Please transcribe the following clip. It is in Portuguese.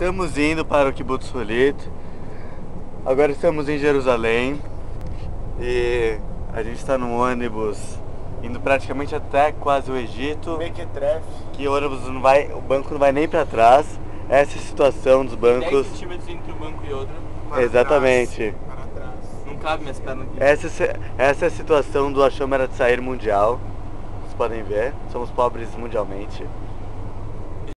Estamos indo para o Kibbutz Hulit. Agora estamos em Jerusalém e a gente está no ônibus indo praticamente até quase o Egito. Que o ônibus não vai, o banco não vai nem para trás. Essa é a situação dos 10 bancos. centímetros entre um banco e outro. Para Exatamente. trás, Para trás. Não cabe minhas pernas aqui. Essa, é essa é a situação do de Sair mundial. Vocês podem ver, somos pobres mundialmente.